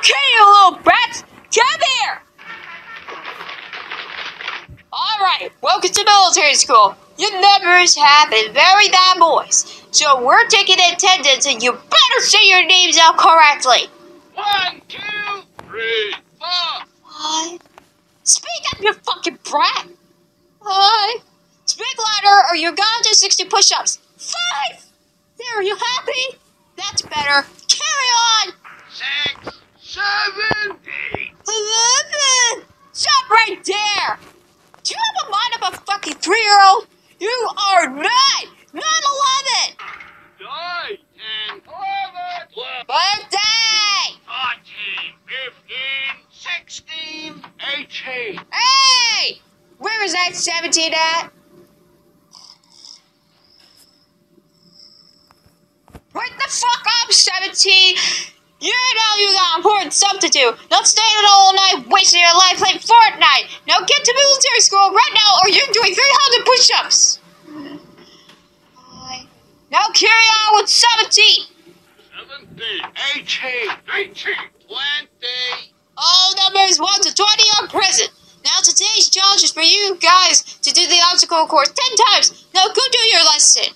Okay, you little brats, come here! Alright, welcome to military school. Your numbers have been very bad boys, so we're taking attendance and you better say your names out correctly. One, two, three, four. Speak up, you fucking brat! Hi! Speak louder or you're gonna do 60 push ups. Five! There, are you happy? That's better. Carry on! Six, seven, eight. Eleven! Stop right there! Do you have a mind of a fucking three year old? You are not! Not eleven! Nine, ten, eleven, twelve, Birthday! fourteen, fifteen, sixteen, eighteen. Hey! Where is that 17 at? What the fuck up, 17? You know you got important stuff to do. Not staying all night wasting your life playing Fortnite. Now get to military school right now or you're doing 300 push-ups. Now carry on with 17. Seventeen, eighteen, nineteen, twenty. All numbers 1 to 20 are present. Now today's challenge is for you guys to do the obstacle course 10 times. Now go do your lesson.